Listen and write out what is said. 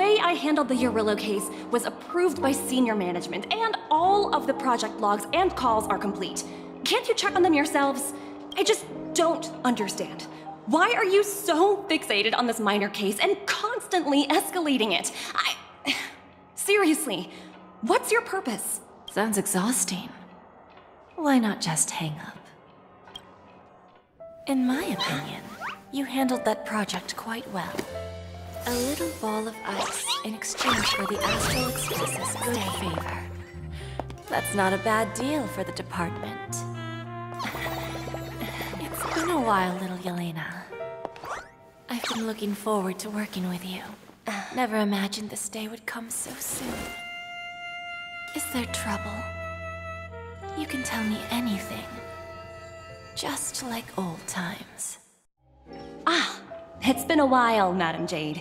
way I handled the Jarilo case was approved by senior management, and all of the project logs and calls are complete. Can't you check on them yourselves? I just don't understand. Why are you so fixated on this minor case and constantly escalating it? I. Seriously, what's your purpose? Sounds exhausting. Why not just hang up? In my opinion, you handled that project quite well. A little ball of ice in exchange for the Astral Express's good favor. That's not a bad deal for the department. It's been a while, little Yelena. I've been looking forward to working with you. Never imagined this day would come so soon. Is there trouble? You can tell me anything. Just like old times. It's been a while, Madam Jade.